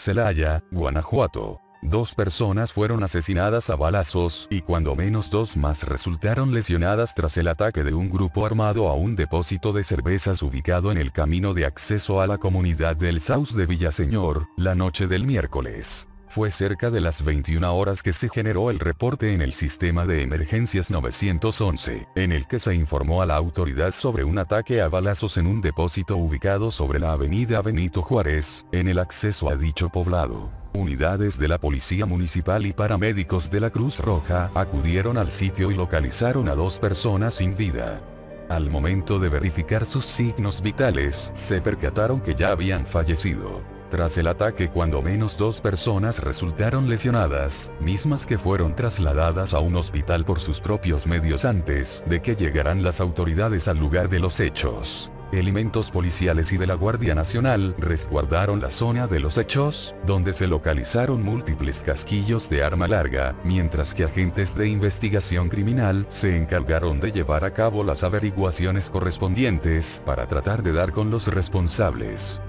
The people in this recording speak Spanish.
Celaya, Guanajuato. Dos personas fueron asesinadas a balazos y cuando menos dos más resultaron lesionadas tras el ataque de un grupo armado a un depósito de cervezas ubicado en el camino de acceso a la comunidad del Saus de Villaseñor, la noche del miércoles. Fue cerca de las 21 horas que se generó el reporte en el sistema de emergencias 911, en el que se informó a la autoridad sobre un ataque a balazos en un depósito ubicado sobre la avenida Benito Juárez, en el acceso a dicho poblado. Unidades de la Policía Municipal y paramédicos de la Cruz Roja acudieron al sitio y localizaron a dos personas sin vida. Al momento de verificar sus signos vitales, se percataron que ya habían fallecido. Tras el ataque cuando menos dos personas resultaron lesionadas, mismas que fueron trasladadas a un hospital por sus propios medios antes de que llegaran las autoridades al lugar de los hechos. Elementos policiales y de la Guardia Nacional resguardaron la zona de los hechos, donde se localizaron múltiples casquillos de arma larga, mientras que agentes de investigación criminal se encargaron de llevar a cabo las averiguaciones correspondientes para tratar de dar con los responsables.